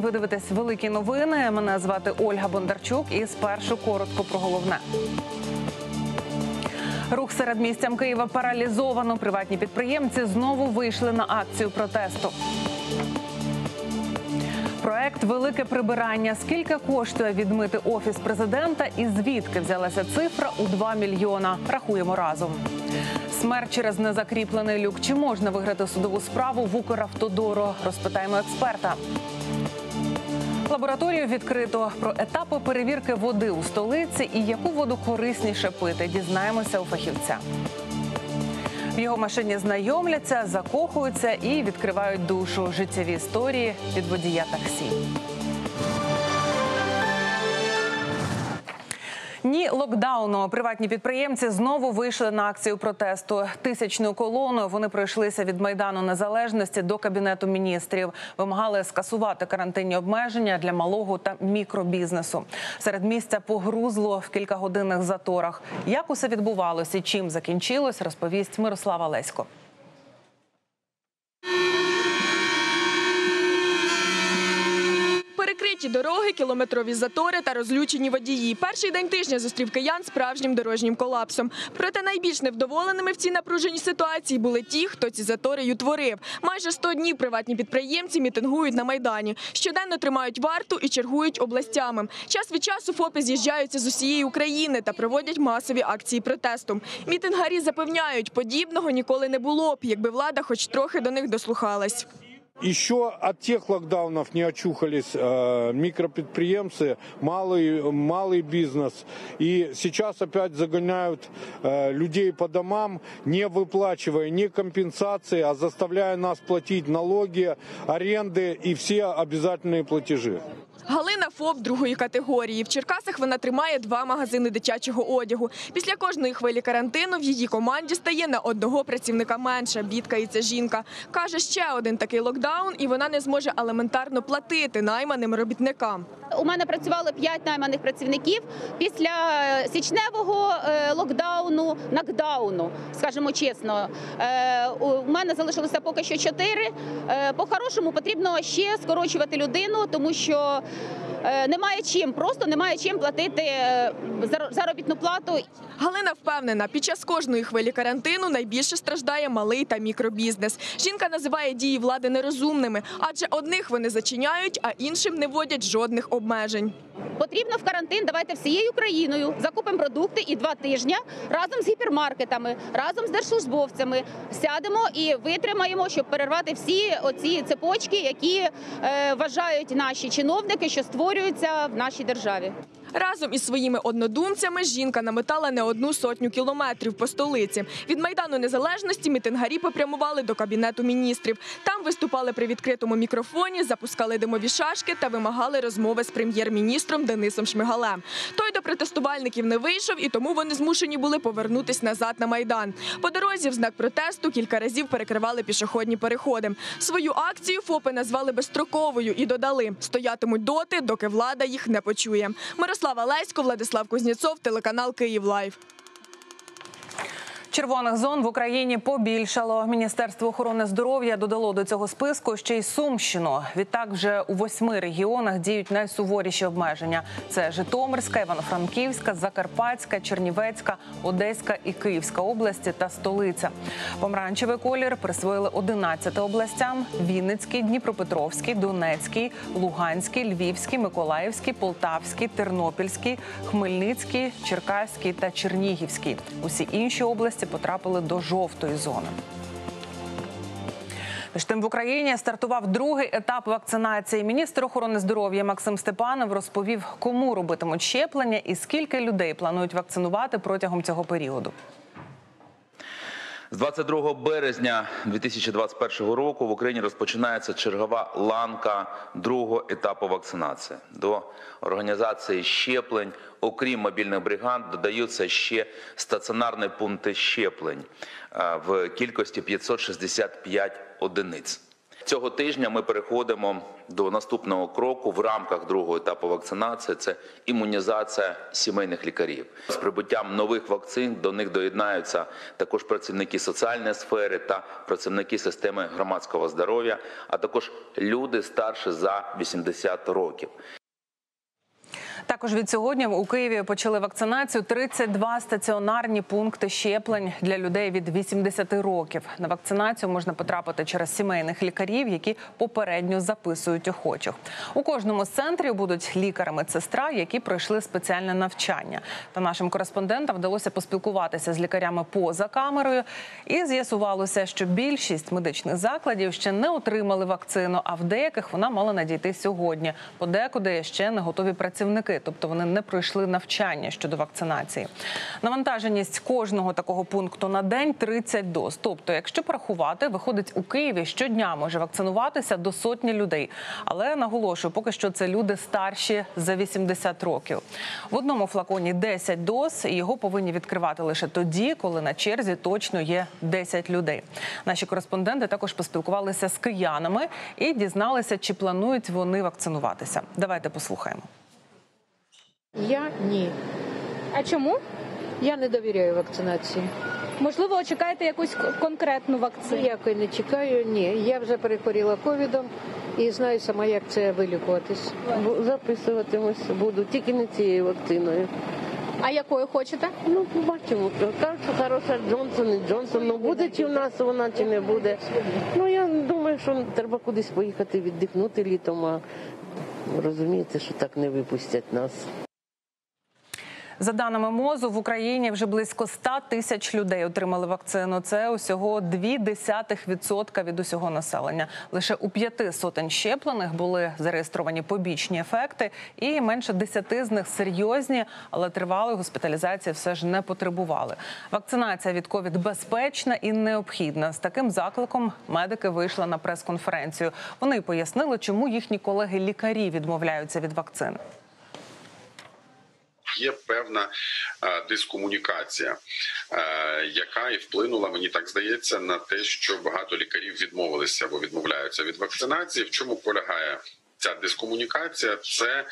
Ви дивитесь великі новини. Мене звати Ольга Бондарчук. І спершу коротко про головне. Рух серед містям Києва паралізовано. Приватні підприємці знову вийшли на акцію протесту. Проект Велике прибирання. Скільки коштує відмити офіс президента і звідки взялася цифра у 2 мільйона? Рахуємо разом. Смерть через незакріплений люк. Чи можна виграти судову справу в Укравтодору? Розпитаємо експерта. Лабораторію відкрито про етапи перевірки води у столиці і яку воду корисніше пити. Дізнаємося у фахівця. В його машині знайомляться, закохуються і відкривають душу. Життєві історії від водія таксі. Ні локдауну. Приватні підприємці знову вийшли на акцію протесту. Тисячною колоною вони пройшлися від майдану незалежності до кабінету міністрів. Вимагали скасувати карантинні обмеження для малого та мікробізнесу. Серед місця погрузло в кількагодинних заторах. Як усе відбувалося чим закінчилось, розповість Мирослава Лесько. Перекриті дороги, кілометрові затори та розлючені водії. Перший день тижня зустрів киян справжнім дорожнім колапсом. Проте найбільш невдоволеними в цій напруженій ситуації були ті, хто ці затори й утворив. Майже 100 днів приватні підприємці мітингують на майдані. Щоденно тримають варту і чергують областями. Час від часу ФОПи з'їжджаються з усієї України та проводять масові акції протесту. Мітингарі запевняють, подібного ніколи не було б, якби влада хоч трохи до них дослухалась. Еще от тех локдаунов не очухались э, микропредприемцы, малый, малый бизнес. И сейчас опять загоняют э, людей по домам, не выплачивая ни компенсации, а заставляя нас платить налоги, аренды и все обязательные платежи. Галина ФОП другої категорії. В Черкасах вона тримає два магазини дитячого одягу. Після кожної хвилі карантину в її команді стає на одного працівника менше. Бідкається жінка. Каже, ще один такий локдаун, і вона не зможе елементарно платити найманим робітникам. У мене працювало 5 найманих працівників після е, січневого е, локдауну, нокдауну, скажімо чесно. Е, У мене залишилося поки що 4. По-хорошому потрібно ще скорочувати людину, тому що немає чим, просто немає чим платити е, заробітну плату. Галина впевнена, під час кожної хвилі карантину найбільше страждає малий та мікробізнес. Жінка називає дії влади нерозумними, адже одних вони зачиняють, а іншим не вводять жодних обмежень. Потрібно в карантин. Давайте всією країною закупимо продукти і два тижні разом з гіпермаркетами, разом з держслужбовцями сядемо і витримаємо, щоб перервати всі оці цепочки, які е, вважають наші чиновники, що створюються в нашій державі. Разом із своїми однодумцями жінка наметала не одну сотню кілометрів по столиці. Від майдану незалежності мітингарі попрямували до кабінету міністрів. Там виступали при відкритому мікрофоні, запускали димові шашки та вимагали розмови з прем'єр-міністром Денисом Шмигалем. Той до протестувальників не вийшов, і тому вони змушені були повернутись назад на майдан. По дорозі в знак протесту кілька разів перекривали пішохідні переходи. Свою акцію ФОПи назвали безстроковою і додали стоятимуть доти, доки влада їх не почує. Мирослава Лесько, Владислав Кузнєцов, телеканал Київ Лайв. Червоних зон в Україні побільшало. Міністерство охорони здоров'я додало до цього списку ще й Сумщину. Відтак, вже у восьми регіонах діють найсуворіші обмеження: це Житомирська, Івано-Франківська, Закарпатська, Чернівецька, Одеська і Київська області та столиця. Помаранчевий колір присвоїли 11 областям: Вінницький, Дніпропетровський, Донецький, Луганський, Львівський, Миколаївський, Полтавський, Тернопільський, Хмельницький, Черкаський та Чернігівський. Усі інші області потрапили до жовтої зони. Між тим в Україні стартував другий етап вакцинації. Міністр охорони здоров'я Максим Степанов розповів, кому робитимуть щеплення і скільки людей планують вакцинувати протягом цього періоду. З 22 березня 2021 року в Україні розпочинається чергова ланка другого етапу вакцинації. До організації щеплень, окрім мобільних бригад, додаються ще стаціонарні пункти щеплень е, в кількості 565 одиниць. Цього тижня ми переходимо до наступного кроку в рамках другого етапу вакцинації. Це імунізація сімейних лікарів. З прибуттям нових вакцин до них доєднаються також працівники соціальної сфери та працівники системи громадського здоров'я, а також люди старше за 80 років. Також від сьогодні у Києві почали вакцинацію 32 стаціонарні пункти щеплень для людей від 80 років. На вакцинацію можна потрапити через сімейних лікарів, які попередньо записують охочих. У кожному з центрів будуть лікар, медсестра, які пройшли спеціальне навчання. Та нашим кореспондентам вдалося поспілкуватися з лікарями поза камерою, і з'ясувалося, що більшість медичних закладів ще не отримали вакцину, а в деяких вона мала надійти сьогодні. Подекуди ще не готові працівники, тобто вони не пройшли навчання щодо вакцинації. Навантаженість кожного такого пункту на день 30 доз. Тобто, якщо порахувати, виходить у Києві щодня може вакцинуватися до сотні людей. Але наголошую, поки що це люди старші за 80 років. В одному флаконі 10 доз, і його повинні відкривати лише тоді, коли на черзі точно є 10 людей. Наші кореспонденти також поспілкувалися з киянами і дізналися, чи планують вони вакцинуватися. Давайте послухаємо. Я ні. А чому? Я не довіряю вакцинації. Можливо, чекаєте якусь конкретну вакцину? Ніякої не чекаю. Ні. Я вже перехворіла ковідом і знаю сама, як це вилікуватись. Бу- Записуватимусь буду, тільки не цією вакциною. А якою хочете? Ну, побачимо. Кажуть, що хороша Джонсон і Джонсон. Ну буде чи в нас вона, чи не буде. Ну я думаю, що треба кудись поїхати віддихнути літом, а розумієте, що так не випустять нас. За даними МОЗу, в Україні вже близько 100 тисяч людей отримали вакцину. Це усього 0,2% від усього населення. Лише у п'яти сотень щеплених були зареєстровані побічні ефекти, і менше десяти з них серйозні, але тривалої госпіталізації все ж не потребували. Вакцинація від ковід безпечна і необхідна. З таким закликом медики вийшли на прес-конференцію. Вони пояснили, чому їхні колеги-лікарі відмовляються від вакцини. Є певна дискомунікація, яка і вплинула, мені так здається, на те, що багато лікарів відмовилися або відмовляються від вакцинації. В чому полягає? Ця дискомунікація це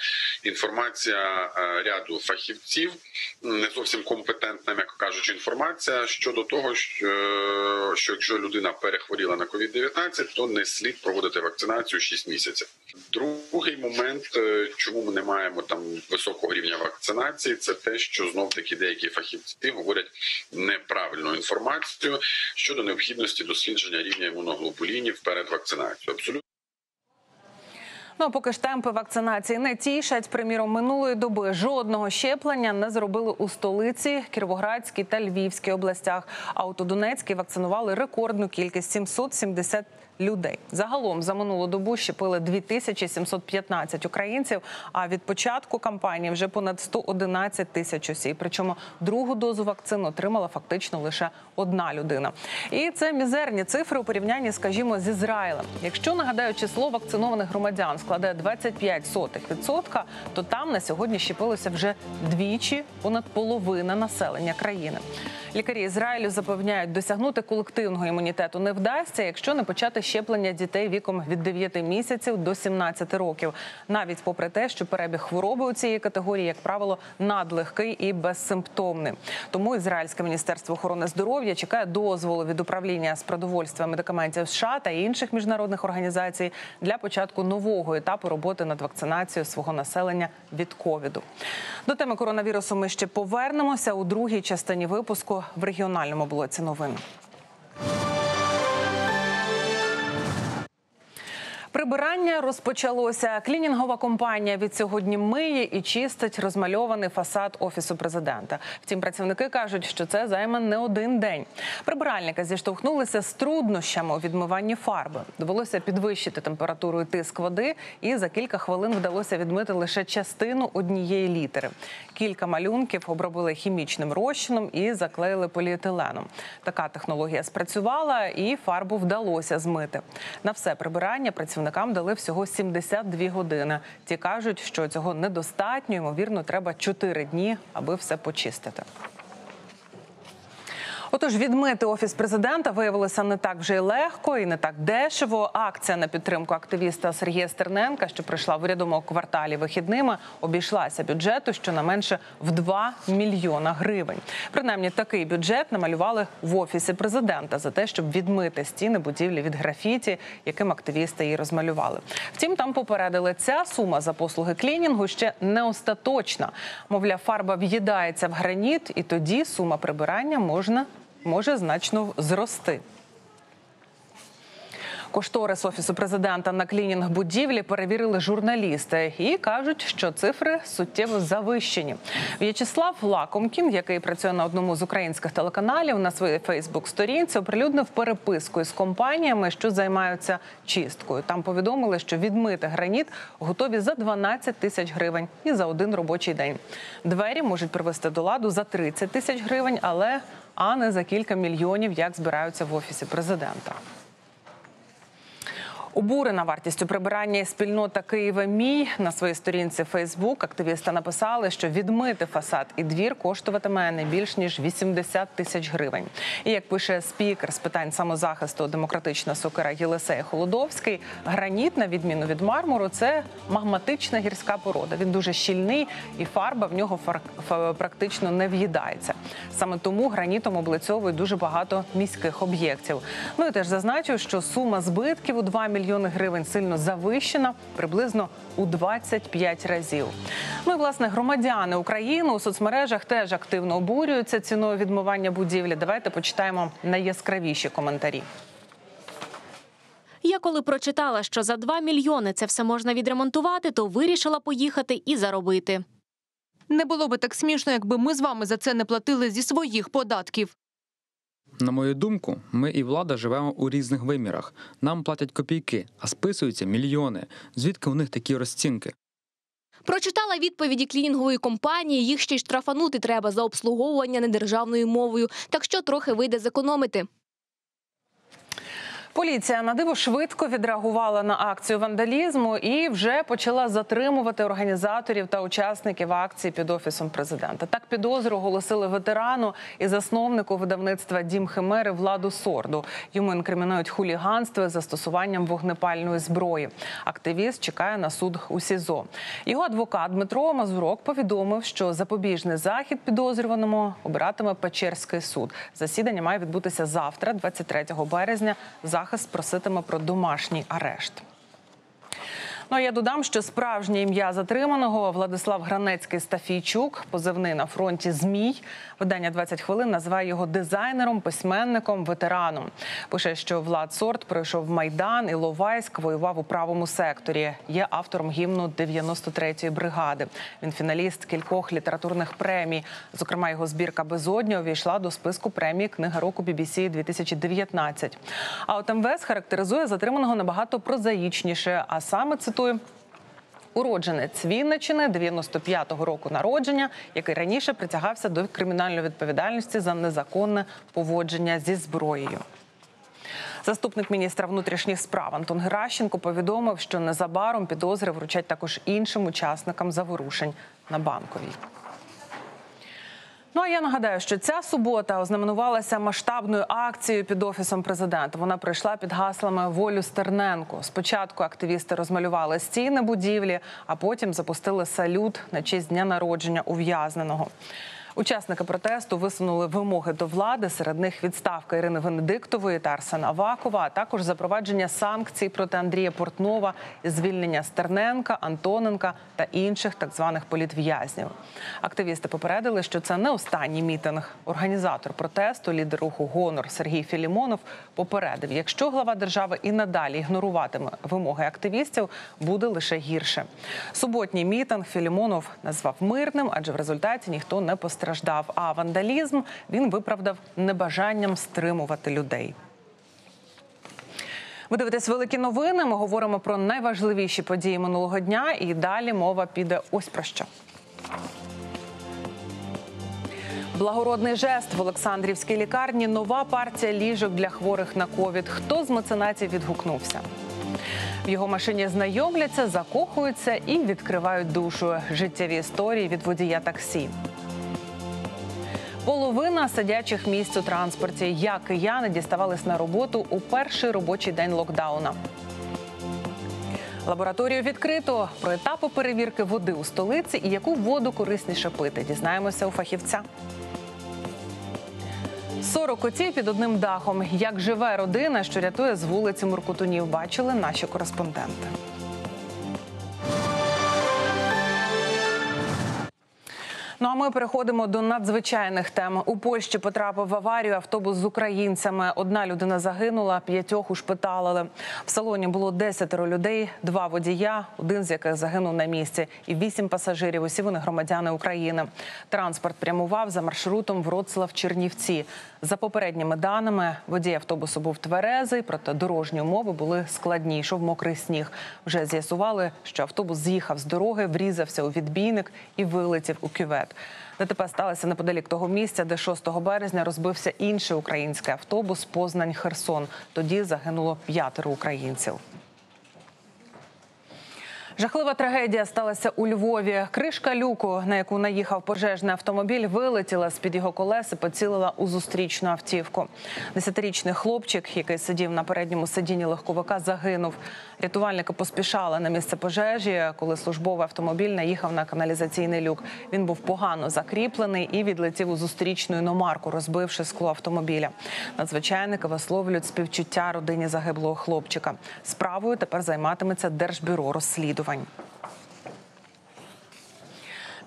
інформація е, ряду фахівців, не зовсім компетентна, м'яко кажучи, інформація щодо того, що, е, що якщо людина перехворіла на COVID-19, то не слід проводити вакцинацію 6 місяців. Другий момент, е, чому ми не маємо там високого рівня вакцинації, це те, що знов таки деякі фахівці говорять неправильну інформацію щодо необхідності дослідження рівня імуноглобулінів перед вакцинацією. Абсолютно. Ну а поки ж темпи вакцинації не тішать. Приміром, минулої доби жодного щеплення не зробили у столиці, Кіровоградській та Львівській областях. А от у Донецькій вакцинували рекордну кількість 770 людей. Загалом за минулу добу щепили 2715 українців. А від початку кампанії вже понад 111 тисяч осіб. Причому другу дозу вакцин отримала фактично лише одна людина. І це мізерні цифри у порівнянні, скажімо, з Ізраїлем. Якщо нагадаю, число вакцинованих громадян складе 25%, то там на сьогодні щепилося вже двічі понад половина населення країни. Лікарі Ізраїлю запевняють, досягнути колективного імунітету не вдасться, якщо не почати щеплення дітей віком від 9 місяців до 17 років, навіть попри те, що перебіг хвороби у цієї категорії, як правило, надлегкий і безсимптомний. Тому Ізраїльське міністерство охорони здоров'я чекає дозволу від управління з продовольства медикаментів США та інших міжнародних організацій для початку нового етапу роботи над вакцинацією свого населення від ковіду. До теми коронавірусу ми ще повернемося у другій частині випуску в регіональному блоці новин. Прибирання розпочалося. Клінінгова компанія від сьогодні миє і чистить розмальований фасад офісу президента. Втім, працівники кажуть, що це займе не один день. Прибиральники зіштовхнулися з труднощами у відмиванні фарби. Довелося підвищити температуру і тиск води, і за кілька хвилин вдалося відмити лише частину однієї літери. Кілька малюнків обробили хімічним розчином і заклеїли поліетиленом. Така технологія спрацювала, і фарбу вдалося змити. На все прибирання працівникам дали всього 72 години. Ті кажуть, що цього недостатньо. Ймовірно, треба 4 дні, аби все почистити. Отож, відмити офіс президента виявилося не так вже й легко і не так дешево. Акція на підтримку активіста Сергія Стерненка, що прийшла в урядовому кварталі вихідними, обійшлася бюджету щонайменше в 2 мільйона гривень. Принаймні, такий бюджет намалювали в офісі президента за те, щоб відмити стіни будівлі від графіті, яким активісти її розмалювали. Втім, там попередили, ця сума за послуги клінінгу ще не остаточна. Мовляв, фарба в'їдається в граніт, і тоді сума прибирання можна може значно зрости. Кошторис офісу президента на клінінг будівлі перевірили журналісти і кажуть, що цифри суттєво завищені. В'ячеслав Лакомкін, який працює на одному з українських телеканалів, на своїй Фейсбук-сторінці оприлюднив переписку із компаніями, що займаються чисткою. Там повідомили, що відмити граніт готові за 12 тисяч гривень і за один робочий день. Двері можуть привести до ладу за 30 тисяч гривень, але а не за кілька мільйонів, як збираються в офісі президента. Обурена вартістю прибирання спільнота Києва Мій на своїй сторінці Фейсбук активісти написали, що відмити фасад і двір коштуватиме не більш ніж 80 тисяч гривень. І як пише спікер з питань самозахисту демократична сокира Єлисей Холодовський, граніт, на відміну від мармуру, це магматична гірська порода. Він дуже щільний і фарба в нього фар- практично не в'їдається. Саме тому гранітом облицьовують дуже багато міських об'єктів. Ну і теж зазначу, що сума збитків у 2 мільйони гривень сильно завищена, приблизно у 25 разів. Ну і власне громадяни України у соцмережах теж активно обурюються ціною відмивання будівлі. Давайте почитаємо найяскравіші коментарі. Я коли прочитала, що за 2 мільйони це все можна відремонтувати, то вирішила поїхати і заробити. Не було би так смішно, якби ми з вами за це не платили зі своїх податків. На мою думку, ми і влада живемо у різних вимірах. Нам платять копійки, а списуються мільйони. Звідки у них такі розцінки? Прочитала відповіді клінінгової компанії, їх ще й штрафанути треба за обслуговування недержавною мовою, так що трохи вийде зекономити. Поліція на диво швидко відреагувала на акцію вандалізму і вже почала затримувати організаторів та учасників акції під офісом президента. Так підозру оголосили ветерану і засновнику видавництва Дім Химери Владу Сорду. Йому інкримінують хуліганство з застосуванням вогнепальної зброї. Активіст чекає на суд у СІЗО. Його адвокат Дмитро Мазурок повідомив, що запобіжний захід підозрюваному обиратиме Печерський суд. Засідання має відбутися завтра, 23 березня. Захист проситиме про домашній арешт. Ну я додам, що справжнє ім'я затриманого Владислав Гранецький Стафійчук, позивний на фронті Змій. Видання 20 хвилин називає його дизайнером, письменником, ветераном. Пише, що Влад Сорт пройшов Майдан і Ловайськ, воював у правому секторі. Є автором гімну 93-ї бригади. Він фіналіст кількох літературних премій. Зокрема, його збірка Безодня увійшла до списку премії Книга року BBC 2019. А от МВС характеризує затриманого набагато прозаїчніше, а саме цитую. Уродженець Вінничини 95-го року народження, який раніше притягався до кримінальної відповідальності за незаконне поводження зі зброєю. Заступник міністра внутрішніх справ Антон Геращенко повідомив, що незабаром підозри вручать також іншим учасникам заворушень на банковій. Ну а я нагадаю, що ця субота ознаменувалася масштабною акцією під офісом президента. Вона прийшла під гаслами волю Стерненко. Спочатку активісти розмалювали стіни будівлі, а потім запустили салют на честь дня народження ув'язненого. Учасники протесту висунули вимоги до влади. Серед них відставка Ірини Венедиктової та Арсена Авакова, а також запровадження санкцій проти Андрія Портнова, звільнення Стерненка, Антоненка та інших так званих політв'язнів. Активісти попередили, що це не останній мітинг. Організатор протесту, лідер руху Гонор Сергій Філімонов попередив, якщо глава держави і надалі ігноруватиме вимоги активістів, буде лише гірше. Суботній мітинг Філімонов назвав мирним, адже в результаті ніхто не постраждав. А вандалізм він виправдав небажанням стримувати людей. Ви дивитесь великі новини. Ми говоримо про найважливіші події минулого дня, і далі мова піде ось про що. Благородний жест в Олександрівській лікарні. Нова партія ліжок для хворих на ковід. Хто з меценатів відгукнувся? В його машині знайомляться, закохуються і відкривають душу. Життєві історії від водія таксі. Половина сидячих місць у транспорті. Як кияни діставались на роботу у перший робочий день локдауна. Лабораторію відкрито про етапи перевірки води у столиці і яку воду корисніше пити. Дізнаємося у фахівця. 40 котів під одним дахом. Як живе родина, що рятує з вулиці Муркутунів, бачили наші кореспонденти. Ну а ми переходимо до надзвичайних тем. У Польщі потрапив в аварію автобус з українцями. Одна людина загинула, п'ятьох ушпиталили. В салоні було десятеро людей, два водія, один з яких загинув на місці, і вісім пасажирів. Усі вони громадяни України. Транспорт прямував за маршрутом Вроцлав-Чернівці. За попередніми даними, водій автобусу був тверезий, проте дорожні умови були складні. Йшов мокрий сніг. Вже з'ясували, що автобус з'їхав з дороги, врізався у відбійник і вилетів у кювет. ДТП сталося неподалік того місця, де 6 березня розбився інший український автобус Познань Херсон. Тоді загинуло п'ятеро українців. Жахлива трагедія сталася у Львові. Кришка люку, на яку наїхав пожежний автомобіль, вилетіла з під його колес і поцілила у зустрічну автівку. Десятирічний хлопчик, який сидів на передньому сидінні легковика, загинув. Рятувальники поспішали на місце пожежі, коли службовий автомобіль наїхав на каналізаційний люк. Він був погано закріплений і відлетів у зустрічну іномарку, розбивши скло автомобіля. Надзвичайники висловлюють співчуття родині загиблого хлопчика. Справою тепер займатиметься Держбюро розслідувань. traveling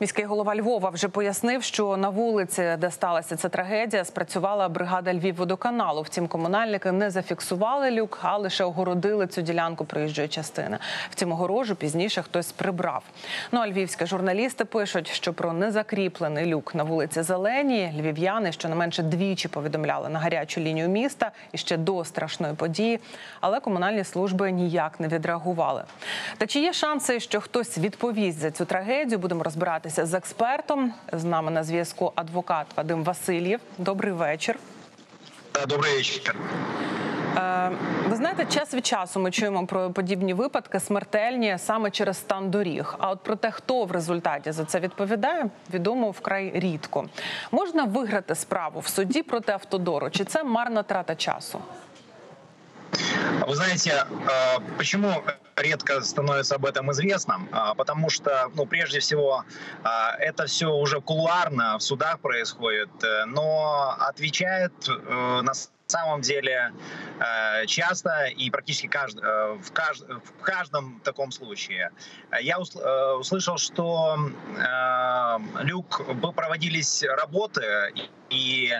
Міський голова Львова вже пояснив, що на вулиці, де сталася ця трагедія, спрацювала бригада Львівводоканалу. Втім, комунальники не зафіксували люк, а лише огородили цю ділянку проїжджої частини. Втім, огорожу пізніше хтось прибрав. Ну а львівські журналісти пишуть, що про незакріплений люк на вулиці Зеленій львів'яни щонайменше двічі повідомляли на гарячу лінію міста і ще до страшної події, але комунальні служби ніяк не відреагували. Та чи є шанси, що хтось відповість за цю трагедію? Будемо розбиратися з експертом. З нами на зв'язку адвокат Вадим Васильєв. Добрий вечір. Добрий вечір. Е, Ви знаєте, час від часу ми чуємо про подібні випадки смертельні саме через стан доріг. А от про те, хто в результаті за це відповідає, відомо вкрай рідко. Можна виграти справу в суді проти автодору? Чи це марна трата часу? Вы знаете, э, почему редко становится об этом известно? А, Потому что, ну, прежде всего, а, это все уже кулуарно в судах происходит, э, но отвечает э, на самом деле э, часто и практически кажд- в, кажд- в каждом таком случае. Я ус- услышал, что люк проводились работы и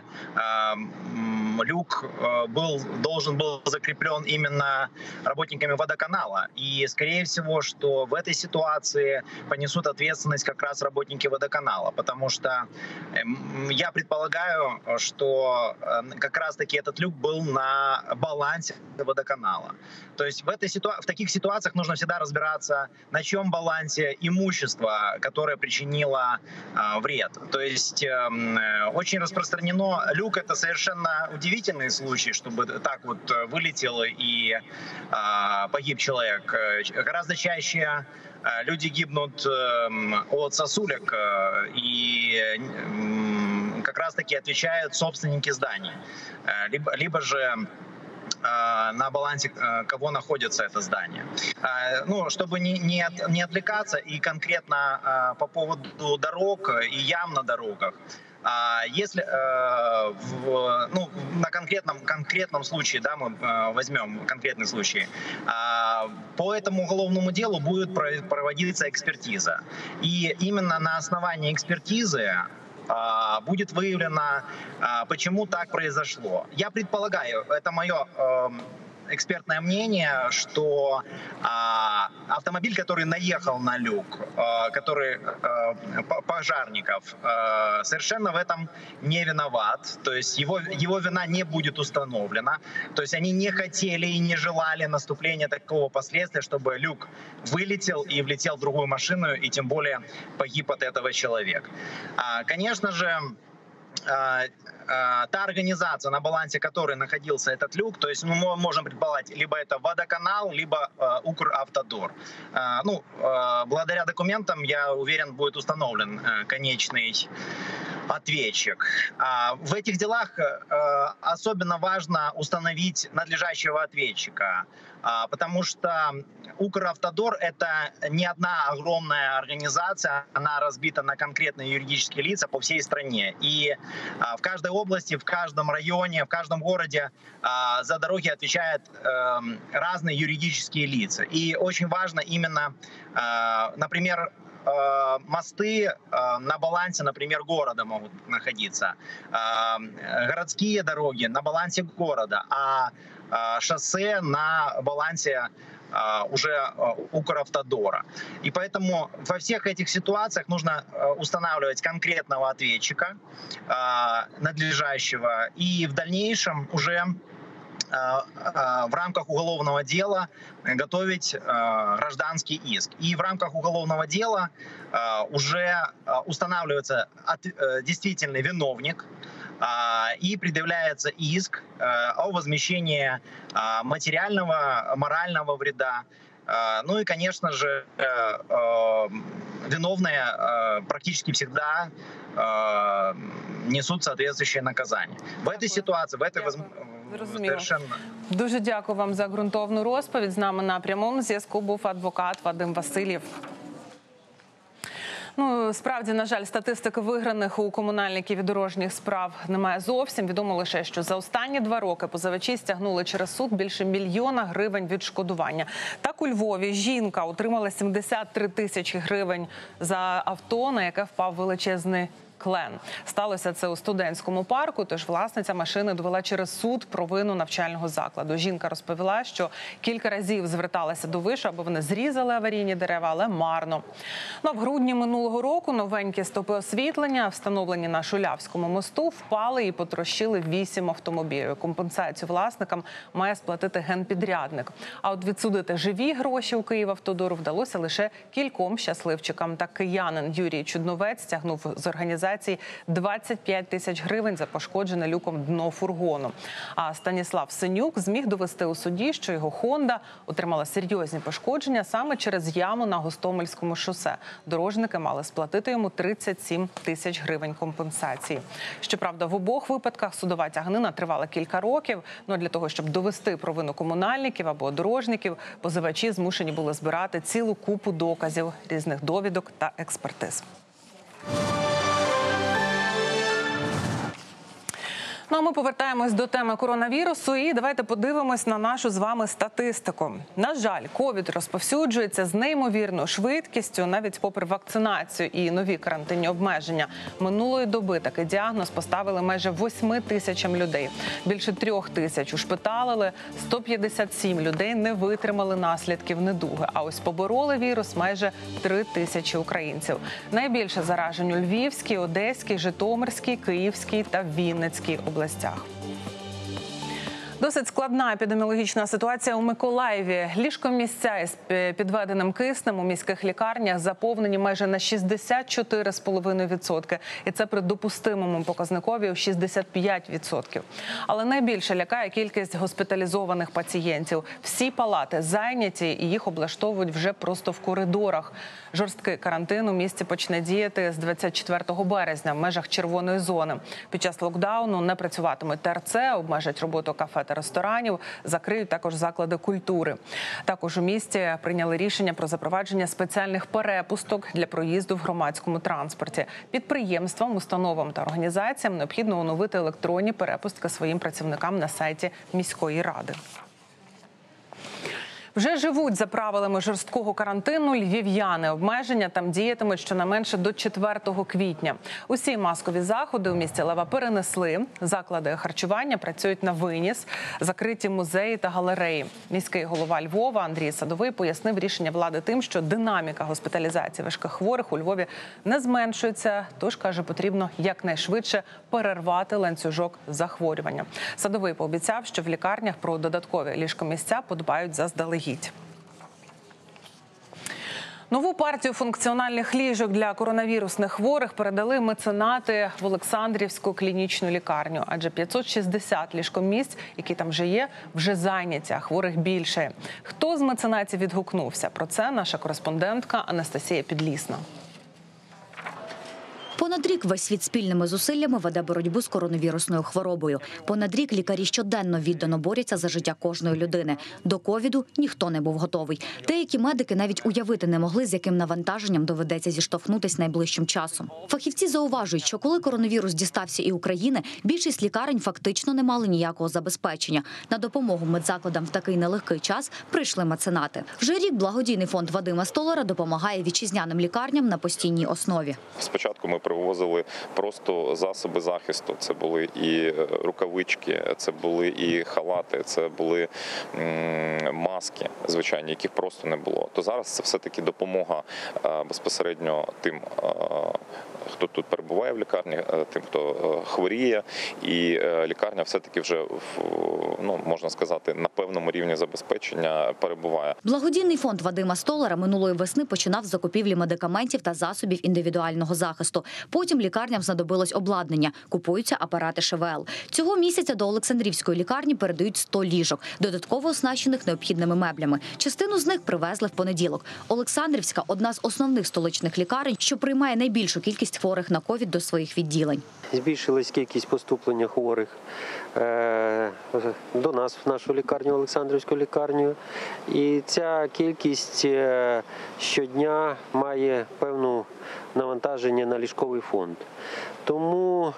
люк э, был должен был закреплен именно работниками водоканала. И скорее всего, что в этой ситуации понесут ответственность как раз работники водоканала, потому что эм, я предполагаю, что э, как раз-таки этот люк был на балансе водоканала. То есть в, этой ситуа- в таких ситуациях нужно всегда разбираться, на чем балансе имущество, которое причинило а, вред. То есть эм, э, очень распространено, люк это совершенно удивительный случай, чтобы так вот э, вылетел и а, погиб человек. Э, Гораздо чаще э, люди гибнут эм, от сосулек и как раз-таки отвечают собственники зданий. Либо, либо же на балансе кого находится это здание. Ну, чтобы не, не, от- не отвлекаться и конкретно по поводу дорог и ям на дорогах. А если э, в, ну, на конкретном, конкретном случае, да, мы э, возьмем конкретный случай, а, по этому уголовному делу будет про- проводиться экспертиза. И именно на основании экспертизы а, будет выявлено, а, почему так произошло. Я предполагаю, это мое эм, экспертное мнение, что а, автомобиль, который наехал на люк, а, который а, по- пожарников, а, совершенно в этом не виноват. То есть его, его вина не будет установлена. То есть они не хотели и не желали наступления такого последствия, чтобы люк вылетел и влетел в другую машину, и тем более погиб от этого человек. А, Конечно же, а, та организация, на балансе которой находился этот люк, то есть мы мо- можем предполагать, либо это водоканал, либо э, Укравтодор. Э, ну, э, благодаря документам, я уверен, будет установлен э, конечный ответчик. А в этих делах э, особенно важно установить надлежащего ответчика, потому что Укравтодор — это не одна огромная организация, она разбита на конкретные юридические лица по всей стране. И а, в каждой области, в каждом районе, в каждом городе а, за дороги отвечают эм, разные юридические лица. И очень важно именно, а, например, э, мосты э, на балансе, например, города могут находиться, Э, городские дороги на балансе города, а шоссе на балансе э, уже э, Укравтодора. И поэтому во всех этих ситуациях нужно э, устанавливать конкретного ответчика, э, надлежащего, и в дальнейшем уже э, э, в рамках уголовного дела готовить э, гражданский иск. И в рамках уголовного дела э, уже э, устанавливается э, действительный виновник, и предъявляется иск э, о возмещении а, материального, морального вреда. А, Ну и, конечно же, э, э, виновные э, практически всегда э, несут соответствующее наказание. В этой ситуации, в этой возм- Зрозуміло. совершенно Дуже дякую вам за ґрунтовну розповідь. З нами на прямому зв'язку був адвокат Вадим Васильєв. Ну справді, на жаль, статистики виграних у комунальників і дорожніх справ немає зовсім. Відомо лише, що за останні два роки позивачі стягнули через суд більше мільйона гривень відшкодування. Так у Львові жінка отримала 73 тисячі гривень за авто, на яке впав величезний. Клен сталося це у студентському парку. Тож власниця машини довела через суд провину навчального закладу. Жінка розповіла, що кілька разів зверталася до вишу, аби вони зрізали аварійні дерева, але марно. Ну, в грудні минулого року новенькі стопи освітлення, встановлені на Шулявському мосту, впали і потрощили вісім автомобілів. Компенсацію власникам має сплатити генпідрядник. А от відсудити живі гроші у Київавтодору вдалося лише кільком щасливчикам. Та киянин Юрій Чудновець стягнув з організації 25 тисяч гривень за пошкоджене люком дно фургону. А Станіслав Синюк зміг довести у суді, що його Хонда отримала серйозні пошкодження саме через яму на Гостомельському шосе. Дорожники мали сплатити йому 37 тисяч гривень компенсації. Щоправда, в обох випадках судова тягнина тривала кілька років. Ну для того, щоб довести провину комунальників або дорожників, позивачі змушені були збирати цілу купу доказів різних довідок та експертиз. Ну а ми повертаємось до теми коронавірусу. І давайте подивимось на нашу з вами статистику. На жаль, ковід розповсюджується з неймовірною швидкістю, навіть попри вакцинацію і нові карантинні обмеження. Минулої доби такий діагноз поставили майже 8 тисячам людей. Більше трьох тисяч ушпиталили, 157 людей не витримали наслідків недуги. А ось побороли вірус майже 3 тисячі українців. Найбільше заражень у Львівській, Одеській, Житомирській, Київській та Вінницькій областях. Досить складна епідеміологічна ситуація у Миколаєві. Ліжкомісця із підведеним киснем у міських лікарнях заповнені майже на 64,5%. І це при допустимому показникові у 65%. Але найбільше лякає кількість госпіталізованих пацієнтів. Всі палати зайняті і їх облаштовують вже просто в коридорах. Жорсткий карантин у місті почне діяти з 24 березня в межах червоної зони. Під час локдауну не працюватимуть ТРЦ, обмежать роботу кафе та ресторанів, закриють також заклади культури. Також у місті прийняли рішення про запровадження спеціальних перепусток для проїзду в громадському транспорті. Підприємствам, установам та організаціям необхідно оновити електронні перепустки своїм працівникам на сайті міської ради. Вже живуть за правилами жорсткого карантину львів'яни. Обмеження там діятимуть щонайменше до 4 квітня. Усі маскові заходи у місті Лева перенесли. Заклади харчування працюють на виніс, закриті музеї та галереї. Міський голова Львова Андрій Садовий пояснив рішення влади тим, що динаміка госпіталізації важких хворих у Львові не зменшується. Тож каже, потрібно якнайшвидше перервати ланцюжок захворювання. Садовий пообіцяв, що в лікарнях про додаткові ліжкомісця подбають заздалегідь. Нову партію функціональних ліжок для коронавірусних хворих передали меценати в Олександрівську клінічну лікарню, адже 560 ліжкомісць, які там вже є, вже зайняті, а хворих більше. Хто з меценатів відгукнувся? Про це наша кореспондентка Анастасія Підлісна. Понад рік весь світ спільними зусиллями веде боротьбу з коронавірусною хворобою. Понад рік лікарі щоденно віддано борються за життя кожної людини. До ковіду ніхто не був готовий. Деякі медики навіть уявити не могли, з яким навантаженням доведеться зіштовхнутись найближчим часом. Фахівці зауважують, що коли коронавірус дістався і України, більшість лікарень фактично не мали ніякого забезпечення. На допомогу медзакладам в такий нелегкий час прийшли меценати. Вже рік благодійний фонд Вадима Столара допомагає вітчизняним лікарням на постійній основі. Спочатку ми привозили просто засоби захисту. Це були і е, рукавички, це були і халати, це були маски, звичайні, яких просто не було. То зараз це все таки допомога е, безпосередньо тим, е, хто тут перебуває в лікарні, е, тим, хто е, хворіє, і е, лікарня все таки вже в ну можна сказати на певному рівні забезпечення перебуває. Благодійний фонд Вадима Столара минулої весни починав з закупівлі медикаментів та засобів індивідуального захисту. Потім лікарням знадобилось обладнання, купуються апарати ШВЛ. Цього місяця до Олександрівської лікарні передають 100 ліжок, додатково оснащених необхідними меблями. Частину з них привезли в понеділок. Олександрівська одна з основних столичних лікарень, що приймає найбільшу кількість хворих на ковід до своїх відділень. Збільшилась кількість поступлення хворих е, до нас, в нашу лікарню, Олександрівську лікарню. І ця кількість е, щодня має певну навантаження на ліжковий фонд. Тому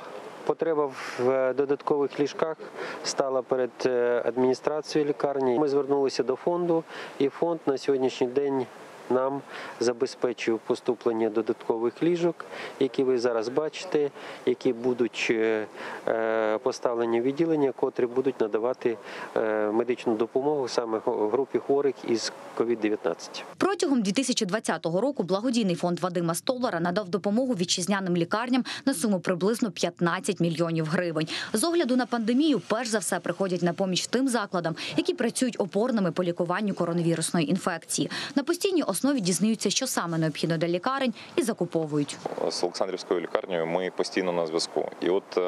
потреба в додаткових ліжках стала перед е, адміністрацією лікарні. Ми звернулися до фонду, і фонд на сьогоднішній день нам забезпечив поступлення додаткових ліжок, які ви зараз бачите, які будуть е, е, поставлені в відділення, котрі будуть надавати е, медичну допомогу саме групі хворих із COVID-19. Протягом 2020 року благодійний фонд Вадима Столара надав допомогу вітчизняним лікарням на суму приблизно 15 мільйонів гривень. З огляду на пандемію, перш за все, приходять на поміч тим закладам, які працюють опорними по лікуванню коронавірусної інфекції. На постійній основі дізнаються, що саме необхідно для лікарень, і закуповують. з Олександрівською лікарнею ми постійно на зв'язку. І от е,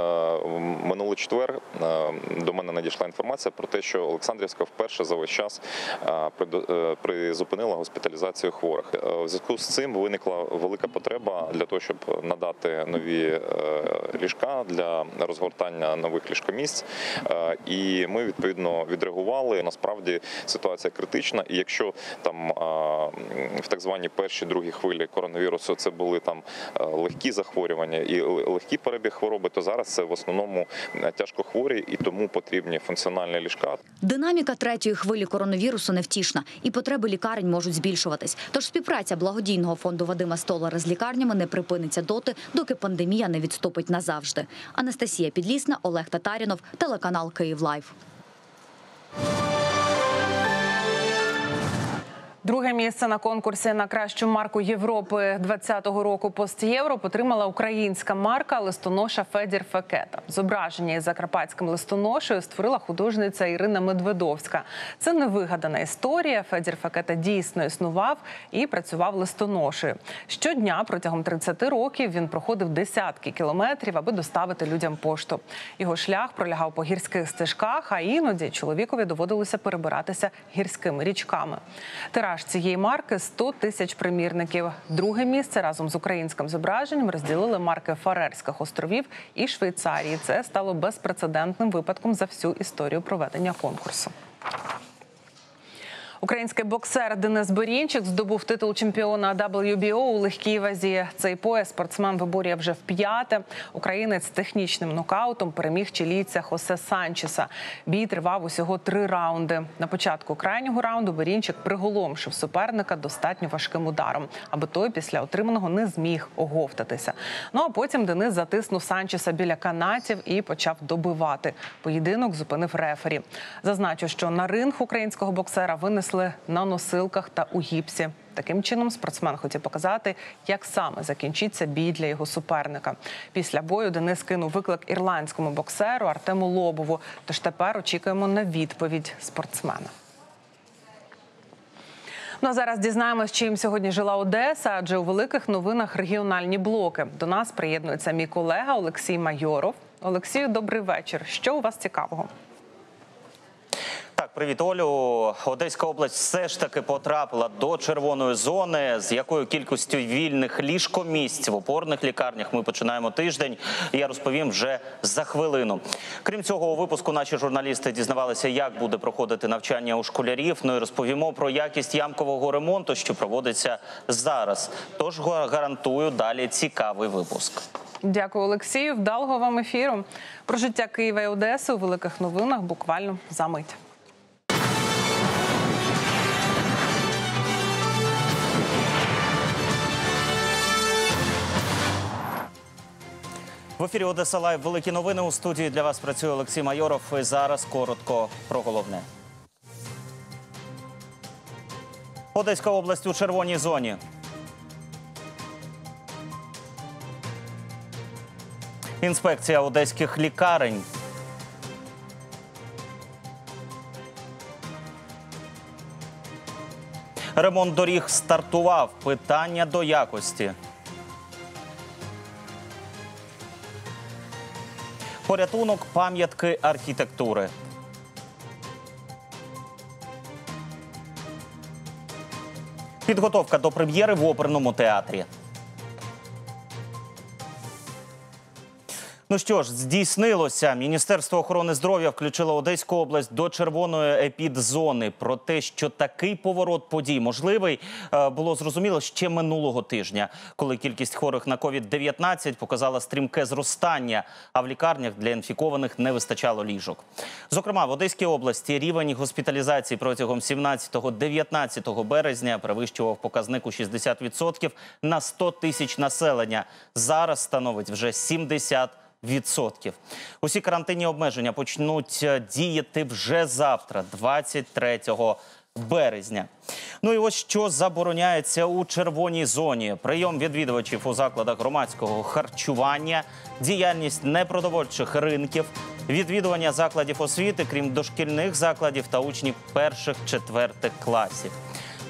минулий четвер е, до мене надійшла інформація про те, що Олександрівська вперше за весь час е, призупинила госпіталізацію хворих. В зв'язку з цим виникла велика потреба для того, щоб надати нові ліжка для розгортання нових ліжкомісць. І ми відповідно відреагували. Насправді ситуація критична. І якщо там в так званій першій другій хвилі коронавірусу це були там е, легкі захворювання і л- легкий перебіг хвороби, то зараз це в основному е, тяжкохворі і тому потрібні функціональні ліжка. Динаміка третьої хвилі коронавірусу невтішна, і потреби лікарень можуть збільшуватись. Тож співпраця благодійного фонду Вадима Столара з лікарнями не припиниться доти, доки пандемія не відступить назавжди. Анастасія Підлісна, Олег Татарінов, телеканал Київ Лайв. Друге місце на конкурсі на кращу марку Європи 2020 року «Постєвро» отримала українська марка листоноша Федір Фекета. Зображення із закарпатським листоношею створила художниця Ірина Медведовська. Це не вигадана історія. Федір Фекета дійсно існував і працював листоношею. Щодня протягом 30 років він проходив десятки кілометрів, аби доставити людям пошту. Його шлях пролягав по гірських стежках, а іноді чоловікові доводилося перебиратися гірськими річками. Тираж цієї марки 100 тисяч примірників. Друге місце разом з українським зображенням розділили марки Фарерських островів і Швейцарії. Це стало безпрецедентним випадком за всю історію проведення конкурсу. Український боксер Денис Берінчик здобув титул чемпіона WBO у легкій вазі. Цей пояс спортсмен виборює вже в п'яте. Українець технічним нокаутом переміг чилійця Хосе Санчеса. Бій тривав усього три раунди. На початку крайнього раунду Берінчик приголомшив суперника достатньо важким ударом, аби той після отриманого не зміг оговтатися. Ну а потім Денис затиснув Санчеса біля канатів і почав добивати. Поєдинок зупинив рефері. Зазначу, що на ринг українського боксера винесли на носилках та у гіпсі. Таким чином спортсмен хотів показати, як саме закінчиться бій для його суперника. Після бою Денис кинув виклик ірландському боксеру Артему Лобову. Тож тепер очікуємо на відповідь спортсмена. Ну а зараз дізнаємось, чим сьогодні жила Одеса, адже у великих новинах регіональні блоки. До нас приєднується мій колега Олексій Майоров. Олексію, добрий вечір. Що у вас цікавого? Так, привіт, Олю. Одеська область все ж таки потрапила до червоної зони. З якою кількістю вільних ліжкомісць в опорних лікарнях ми починаємо тиждень. Я розповім вже за хвилину. Крім цього, у випуску наші журналісти дізнавалися, як буде проходити навчання у школярів. Ну і розповімо про якість ямкового ремонту, що проводиться зараз. Тож гарантую далі цікавий випуск. Дякую, Олексію. Вдалого вам ефіру. Про життя Києва і Одеси у великих новинах буквально за мить. В ефірі Одеса Лайв великі новини у студії для вас працює Олексій Майоров. І зараз коротко про головне. Одеська область у червоній зоні. Інспекція одеських лікарень. Ремонт доріг стартував. Питання до якості. Порятунок пам'ятки архітектури. Підготовка до прем'єри в оперному театрі. Ну що ж, здійснилося. Міністерство охорони здоров'я включило Одеську область до червоної епідзони. Про те, що такий поворот подій можливий, е, було зрозуміло ще минулого тижня, коли кількість хворих на COVID-19 показала стрімке зростання, а в лікарнях для інфікованих не вистачало ліжок. Зокрема, в Одеській області рівень госпіталізації протягом 17-19 березня перевищував показник у 60% на 100 тисяч населення. Зараз становить вже 70%. Відсотків усі карантинні обмеження почнуть е, діяти вже завтра, 23 березня. Ну і ось що забороняється у червоній зоні: прийом відвідувачів у закладах громадського харчування, діяльність непродовольчих ринків, відвідування закладів освіти, крім дошкільних закладів та учнів перших-четвертих класів.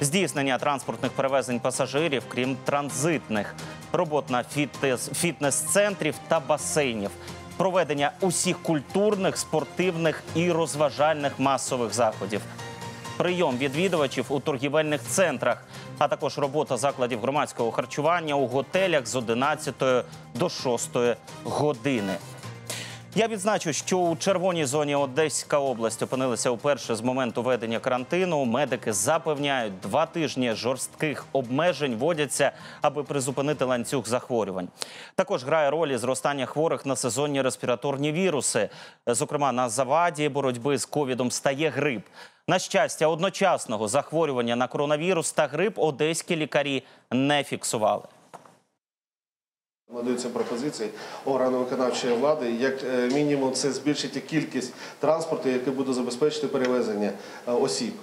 Здійснення транспортних перевезень пасажирів, крім транзитних, робота фітнес, фітнес-центрів та басейнів, проведення усіх культурних, спортивних і розважальних масових заходів, прийом відвідувачів у торгівельних центрах, а також робота закладів громадського харчування у готелях з 11 до 6 години. Я відзначу, що у червоній зоні Одеська область опинилася уперше з моменту ведення карантину. Медики запевняють, два тижні жорстких обмежень вводяться, аби призупинити ланцюг захворювань. Також грає роль і зростання хворих на сезонні респіраторні віруси. Зокрема, на заваді боротьби з ковідом стає грип. На щастя, одночасного захворювання на коронавірус та грип одеські лікарі не фіксували. Надаються пропозиції органу виконавчої влади. Як е, мінімум, це збільшить кількість транспорту, який буде забезпечити перевезення е, осіб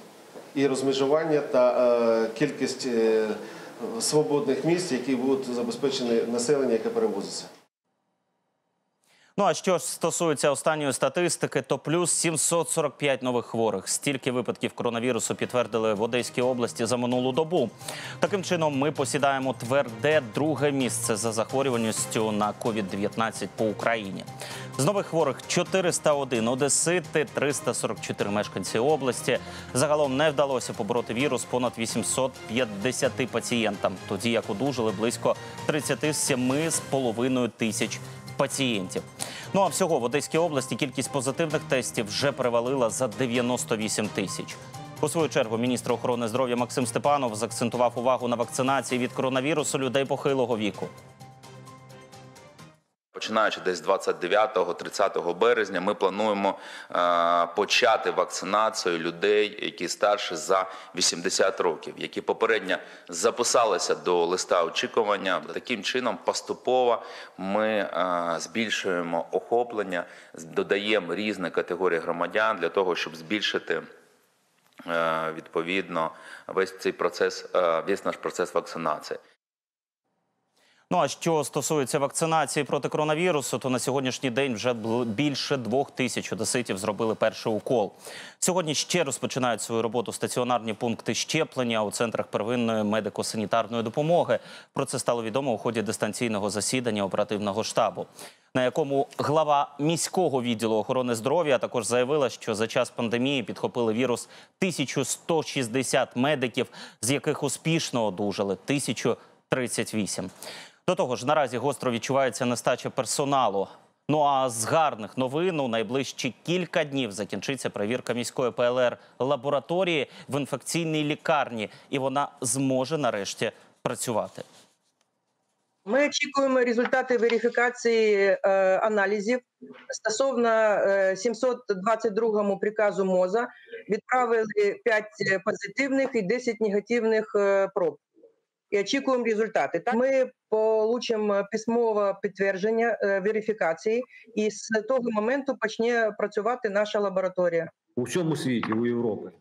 і розмежування та е, кількість свободних місць, які будуть забезпечені населення, яке перевозиться. Ну а що стосується останньої статистики, то плюс 745 нових хворих. Стільки випадків коронавірусу підтвердили в Одеській області за минулу добу. Таким чином, ми посідаємо тверде друге місце за захворюваністю на COVID-19 по Україні. З нових хворих 401 одесити, 344 мешканці області. Загалом не вдалося побороти вірус понад 850 пацієнтам, тоді як одужали близько 37,5 тисяч пацієнтів. Ну а всього в Одеській області кількість позитивних тестів вже перевалила за 98 тисяч. У свою чергу міністр охорони здоров'я Максим Степанов заакцентував увагу на вакцинації від коронавірусу людей похилого віку. Починаючи десь з 29-30 березня, ми плануємо е, почати вакцинацію людей, які старші за 80 років, які попередньо записалися до листа очікування. Таким чином, поступово ми е, збільшуємо охоплення, додаємо різні категорії громадян для того, щоб збільшити. е, Відповідно, весь цей процес, весь наш процес вакцинації. Ну а що стосується вакцинації проти коронавірусу, то на сьогоднішній день вже більше двох тисяч одеситів зробили перший укол. Сьогодні ще розпочинають свою роботу стаціонарні пункти щеплення у центрах первинної медико-санітарної допомоги. Про це стало відомо у ході дистанційного засідання оперативного штабу, на якому глава міського відділу охорони здоров'я також заявила, що за час пандемії підхопили вірус 1160 медиків, з яких успішно одужали 1038. До того ж, наразі гостро відчувається нестача персоналу. Ну а з гарних новин у найближчі кілька днів закінчиться перевірка міської ПЛР лабораторії в інфекційній лікарні, і вона зможе нарешті працювати. Ми очікуємо результати верифікації е, аналізів стосовно е, 722 приказу МОЗа. Відправили 5 позитивних і 10 негативних е, проб. І очікуємо результати. Так ми получимо письмове підтвердження е, верифікації, і з того моменту почне працювати наша лабораторія. у всьому світі, у Європі.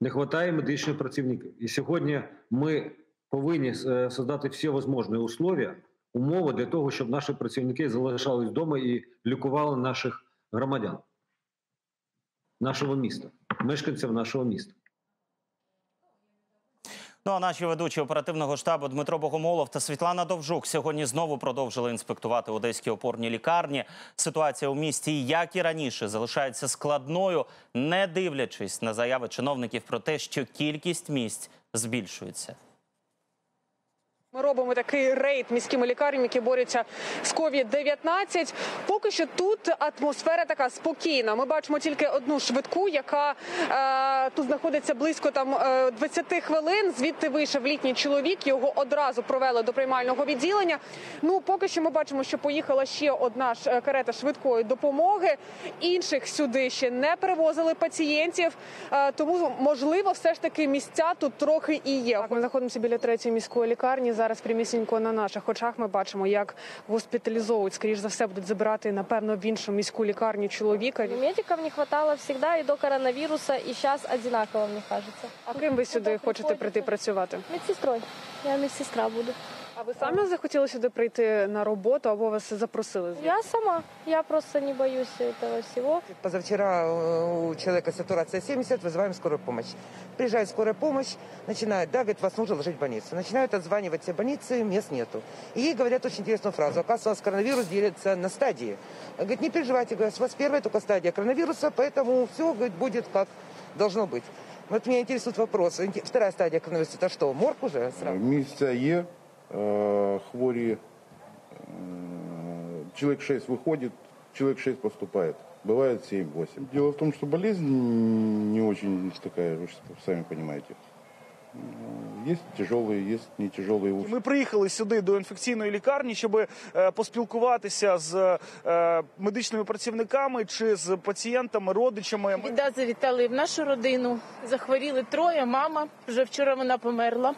Не вистачає медичних працівників. І сьогодні ми повинні е, создати всі можливі условия, умови для того, щоб наші працівники залишались вдома і лікували наших громадян, нашого міста, мешканців нашого міста. Ну а наші ведучі оперативного штабу Дмитро Богомолов та Світлана Довжук сьогодні знову продовжили інспектувати одеські опорні лікарні. Ситуація у місті, як і раніше, залишається складною, не дивлячись на заяви чиновників про те, що кількість місць збільшується. Ми робимо такий рейд міськими лікарнями, які борються з COVID-19. Поки що тут атмосфера така спокійна. Ми бачимо тільки одну швидку, яка е, тут знаходиться близько там е, 20 хвилин. Звідти вийшов літній чоловік. Його одразу провели до приймального відділення. Ну поки що ми бачимо, що поїхала ще одна е, карета швидкої допомоги. Інших сюди ще не перевозили пацієнтів. Е, тому можливо, все ж таки місця тут трохи і є. Ми знаходимося біля третьої міської лікарні. Зараз прямісінько на наших очах ми бачимо, як госпіталізовують. Скоріш за все будуть забирати напевно в іншу міську лікарню чоловіка. Медиков не хватало завжди і до коронавірусу, і зараз однаково, мені кажеться. А ким ви сюди хочете прийти працювати? Медсестрою. Я медсестра буду. А ви самі захотіли сюди прийти на роботу або вас запросили? Я сама. Я просто не боюсь этого всего. Позавчера э, у человека сатурация 70, вызываем скорую помощь. Приезжает скорая помощь, начинает, да, говорит, вас нужно ложить в больницу. Начинают отзванивать все больницы, мест нету. И ей говорят очень интересную фразу. Оказывается, у вас коронавирус делится на стадии. Говорит, не переживайте, говорит, у вас первая только стадия коронавируса, поэтому все говорит, будет как должно быть. Вот меня интересует вопрос. Инте- Вторая стадия коронавируса, это что, морг уже сразу? Місця є, е, хворі, е, человек 6 выходит, человек 6 поступает. Бывает 7-8. Дело в том, что болезнь не очень такая, вы же сами понимаете. Э, Есть тяжелые, есть не тяжелые. Ми приїхали сюди до інфекційної лікарні, щоб е, поспілкуватися з е, медичними працівниками чи з пацієнтами, родичами. Біда завітали в нашу родину. Захворіли троє. Мама вже вчора вона померла.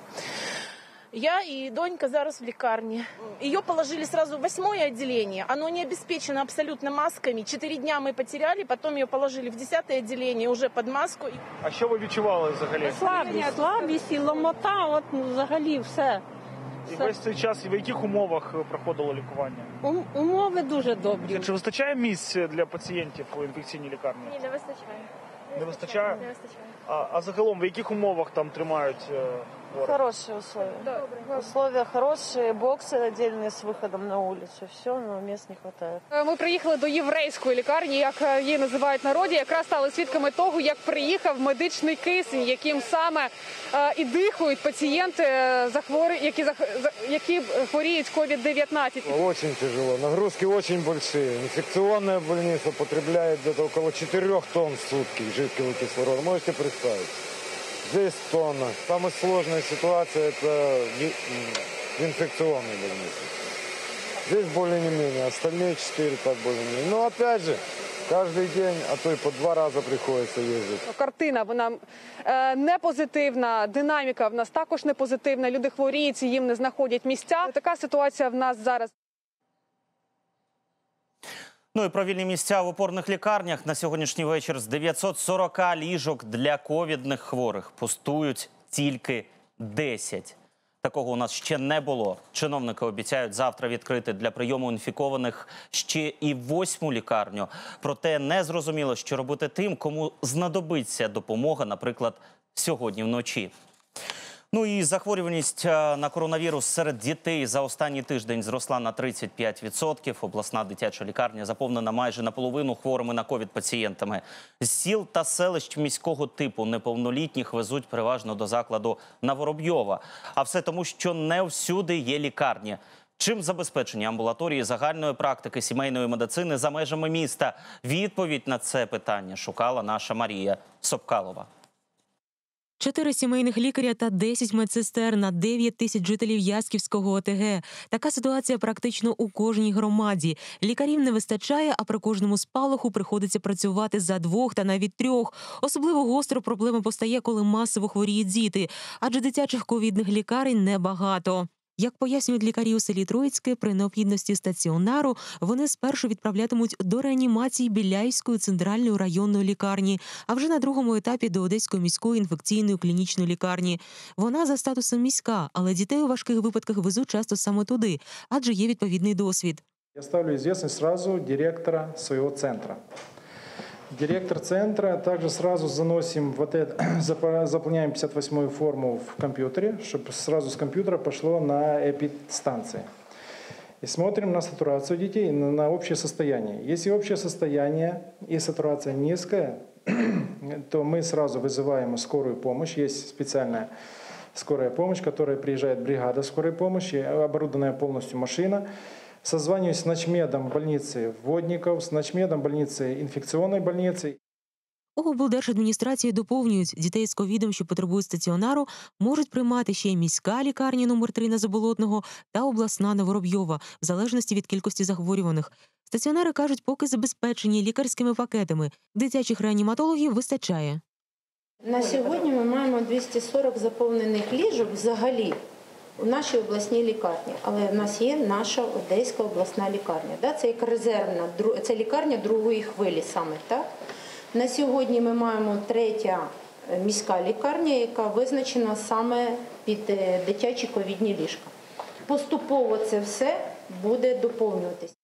Я и донька зараз в лекарне. Ее положили сразу в восьмое отделение. Оно не обеспечено абсолютно масками. Четыре дня мы потеряли, потом ее положили в десятое отделение уже под маску. А що ви відчували взагалі? Слабість, слабість і ломота, от ну, взагалі все. І весь цей час в яких умовах е, проходило лікування? Ум- Умови дуже добрі. Чи вистачає місць для пацієнтів у інфекційній лікарні? Ні, не вистачає. Не вистачає? Не вистачає. А, а загалом в яких умовах там тримають е, хворих? Хорошие условия. Условия хорошие, боксы отдельные с выходом на улицу. Все, но мест не хватает. Е, Ми приїхали до єврейської лікарні, як е, її називають в народі. Якраз стали свідками того, як приїхав медичний кисень, яким саме е, і дихають пацієнти е, захворі, які зах- за- які хворіють COVID-19. Очень тяжело. Нагрузки очень большие. Инфекционная больница потребляет где-то около 4 тонн в сутки жидкого кислорода. Можете представить? Здесь тонна. Самая сложная ситуация это в м, в инфекционной больнице. Здесь более не менее. Остальные 4 так более-менее. Но опять же, каждый день, а то и по два раза приходится ездить. Картина вона е, не позитивна, динаміка в нас також не позитивна. Люди хворіють, і їм не знаходять місця. Така ситуація в нас зараз. Ну і про вільні місця в опорних лікарнях на сьогоднішній вечір з 940 ліжок для ковідних хворих пустують тільки 10. Такого у нас ще не було. Чиновники обіцяють завтра відкрити для прийому інфікованих ще і восьму лікарню. Проте не зрозуміло, що робити тим, кому знадобиться допомога, наприклад, сьогодні вночі. Ну і захворюваність е, на коронавірус серед дітей за останній тиждень зросла на 35%. Обласна дитяча лікарня заповнена майже наполовину хворими на ковід пацієнтами. З сіл та селищ міського типу неповнолітніх везуть переважно до закладу на Воробйова. А все тому, що не всюди є лікарні. Чим забезпечені амбулаторії загальної практики сімейної медицини за межами міста? Відповідь на це питання шукала наша Марія Сопкалова. Чотири сімейних лікаря та 10 медсестер на 9 тисяч жителів Ясківського ОТГ. Така ситуація практично у кожній громаді. Лікарів не вистачає, а при кожному спалаху приходиться працювати за двох та навіть трьох. Особливо гостро проблема постає, коли масово хворіють діти, адже дитячих ковідних лікарень небагато. Як пояснюють лікарі у селі Троїцьке, при необхідності стаціонару вони спершу відправлятимуть до реанімації Біляївської центральної районної лікарні, а вже на другому етапі до Одеської міської інфекційної клінічної лікарні. Вона за статусом міська, але дітей у важких випадках везуть часто саме туди, адже є відповідний досвід. Я ставлю известность сразу директора своего центра. Директор центра также сразу заносим вот это, заполняем 58-ю форму в компьютере, чтобы сразу с компьютера пошло на эпидстанции. И смотрим на сатурацию детей, на, на общее состояние. Если общее состояние и сатурация низкая, то мы сразу вызываем скорую помощь. Есть специальная скорая помощь, которая приезжает бригада скорой помощи, оборудованная полностью машина. Созваниваюсь с начмедом больницы Водников, с начмедом больницы инфекционной больницы. У облдержадміністрації доповнюють дітей з ковідом, що потребують стаціонару, можуть приймати ще й міська лікарня номер 3 на Заболотного та обласна на Воробйова, в залежності від кількості захворюваних. Стаціонари кажуть, поки забезпечені лікарськими пакетами. Дитячих реаніматологів вистачає. На сьогодні ми маємо 240 заповнених ліжок взагалі у нашій обласній лікарні. Але в нас є наша Одеська обласна лікарня. Да? Це як резервна, це лікарня другої хвилі саме. Так? На сьогодні ми маємо третя е, міська лікарня, яка визначена саме під е, дитячі ковідні ліжка. Поступово це все буде доповнюватися.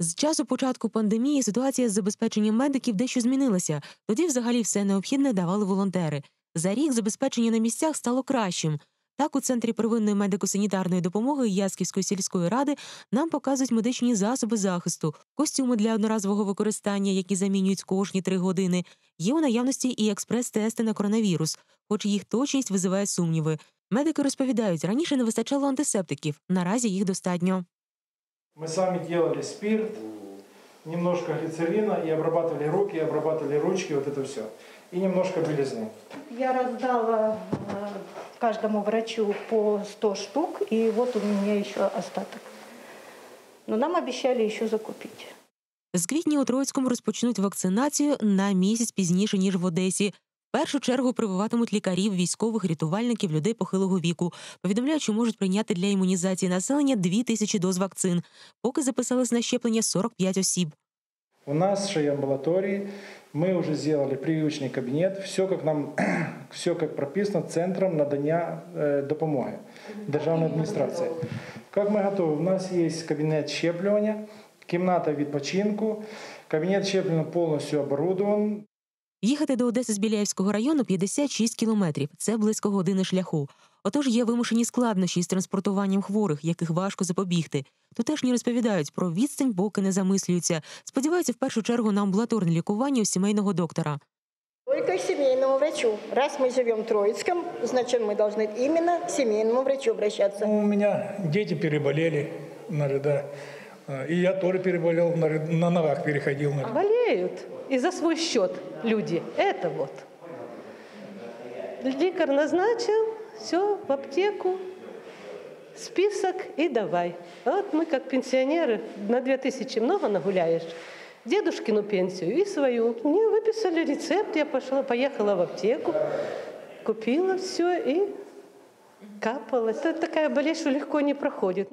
З часу початку пандемії ситуація з забезпеченням медиків дещо змінилася. Тоді взагалі все необхідне давали волонтери. За рік забезпечення на місцях стало кращим. Так, у центрі первинної медико-санітарної допомоги Ясківської сільської ради нам показують медичні засоби захисту, костюми для одноразового використання, які замінюють кожні три години. Є у наявності і експрес-тести на коронавірус, хоч їх точність визиває сумніви. Медики розповідають, раніше не вистачало антисептиків, наразі їх достатньо. Мы сами делали спирт, немножко глицерина и обрабатывали руки, обрабатывали ручки, вот это все. И немножко белизны. Я раздала э, каждому врачу по 100 штук, и вот у меня еще остаток. Но нам обещали еще закупить. З квітня у Троїцькому розпочнуть вакцинацію на місяць пізніше ніж в Одесі. В першу чергу прививатимуть лікарів, військових, рятувальників, людей похилого віку. Повідомляють, що можуть прийняти для імунізації населення 2 тисячі доз вакцин. Поки записались на щеплення 45 осіб. У нашей амбулатории мы уже сделали прививочный кабинет, все как нам, все как прописано центром надання э, допомоги державної адміністрації. Как мы готовы? У нас есть кабинет щеплювання, кімната відпочинку, кабинет щеплення повністю оборудован. Їхати до Одеси з Біляївського району 56 кілометрів. Це близько години шляху. Отож є вимушені складнощі з транспортуванням хворих, яких важко запобігти. Тутешні розповідають про відстань, поки не замислюються. Сподіваються в першу чергу на амбулаторне лікування у сімейного доктора. Только к семейному врачу. Раз мы живем в Троицком, значит, мы должны именно к семейному врачу обращаться. У меня дети переболели, на- да. А, И я тоже переболел, на, на ногах переходил. на- Болеют и за свой счет люди. Это вот. Лекарь назначил, все, в аптеку, список и давай. Вот мы, как пенсионеры, на 2000 много нагуляешь. Дедушкину пенсию и свою. Мне выписали рецепт, я пошла, поехала в аптеку, купила все и капала. Это такая болезнь, что легко не проходит.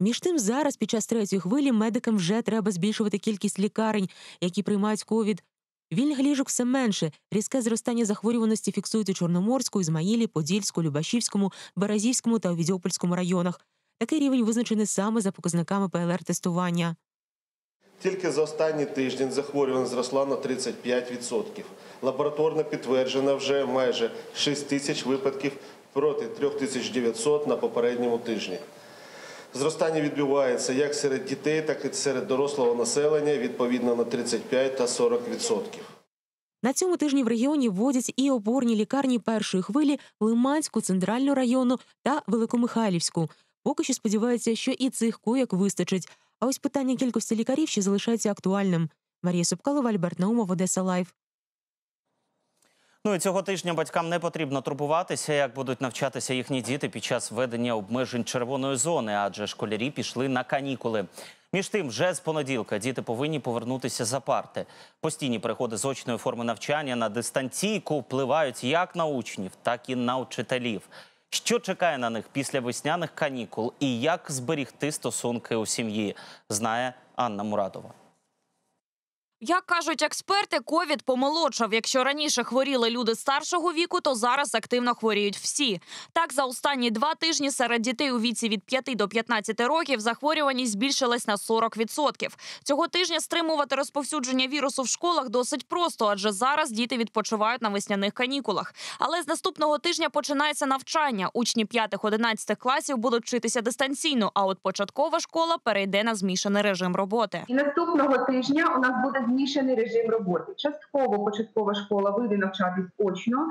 Між тим, зараз під час третьої хвилі медикам вже треба збільшувати кількість лікарень, які приймають ковід. Вільних ліжок все менше. Різке зростання захворюваності фіксують у Чорноморську, Ізмаїлі, Подільську, Любашівському, Березівському та Овідіопольському районах. Такий рівень визначений саме за показниками ПЛР-тестування. Тільки за останній тиждень захворюваність зросла на 35%. Лабораторно підтверджено вже майже 6 тисяч випадків проти 3900 на попередньому тижні. Зростання відбувається як серед дітей, так і серед дорослого населення відповідно на 35 та 40%. На цьому тижні в регіоні вводять і опорні лікарні першої хвилі Лиманську, Центральну району та Великомихайлівську. Поки що сподіваються, що і цих коєк вистачить. А ось питання кількості лікарів ще залишається актуальним. Марія Собкалова, Альберт Наумов, Одеса Лайв. Ну і цього тижня батькам не потрібно турбуватися, як будуть навчатися їхні діти під час введення обмежень червоної зони, адже школярі пішли на канікули. Між тим, вже з понеділка діти повинні повернутися за парти. Постійні переходи з очної форми навчання на дистанційку впливають як на учнів, так і на учителів. Що чекає на них після весняних канікул і як зберігти стосунки у сім'ї, знає Анна Муратова. Як кажуть експерти, ковід помолодшав. Якщо раніше хворіли люди старшого віку, то зараз активно хворіють всі. Так, за останні два тижні серед дітей у віці від 5 до 15 років захворюваність збільшилась на 40%. Цього тижня стримувати розповсюдження вірусу в школах досить просто, адже зараз діти відпочивають на весняних канікулах. Але з наступного тижня починається навчання. Учні 5-11 класів будуть вчитися дистанційно. А от початкова школа перейде на змішаний режим роботи. І наступного тижня у нас буде змішаний режим роботи. Частково початкова школа вийде навчатись очно.